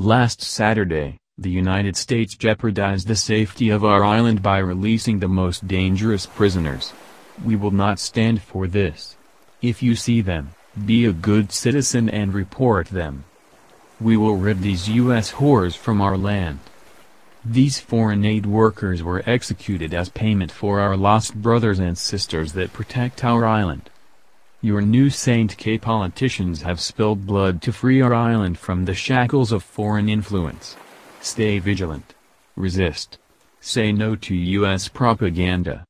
Last Saturday, the United States jeopardized the safety of our island by releasing the most dangerous prisoners. We will not stand for this. If you see them, be a good citizen and report them. We will rid these U.S. whores from our land. These foreign aid workers were executed as payment for our lost brothers and sisters that protect our island. Your new Saint K politicians have spilled blood to free our island from the shackles of foreign influence. Stay vigilant. Resist. Say no to U.S. propaganda.